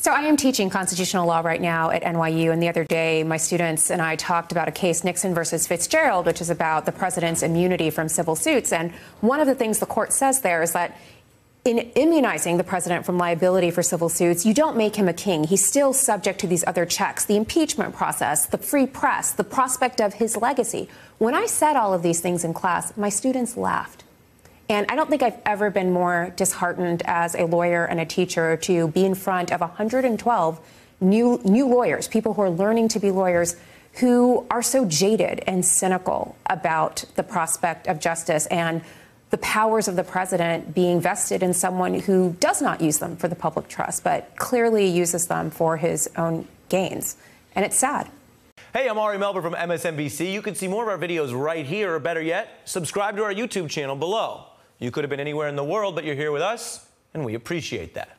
So I am teaching constitutional law right now at NYU, and the other day my students and I talked about a case, Nixon versus Fitzgerald, which is about the president's immunity from civil suits. And one of the things the court says there is that in immunizing the president from liability for civil suits, you don't make him a king. He's still subject to these other checks the impeachment process, the free press, the prospect of his legacy. When I said all of these things in class, my students laughed. And I don't think I've ever been more disheartened as a lawyer and a teacher to be in front of 112 new, new lawyers, people who are learning to be lawyers who are so jaded and cynical about the prospect of justice and the powers of the president being vested in someone who does not use them for the public trust, but clearly uses them for his own gains. And it's sad. Hey, I'm Ari Melber from MSNBC. You can see more of our videos right here, or better yet, subscribe to our YouTube channel below. You could have been anywhere in the world, but you're here with us, and we appreciate that.